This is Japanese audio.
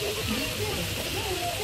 どうよ?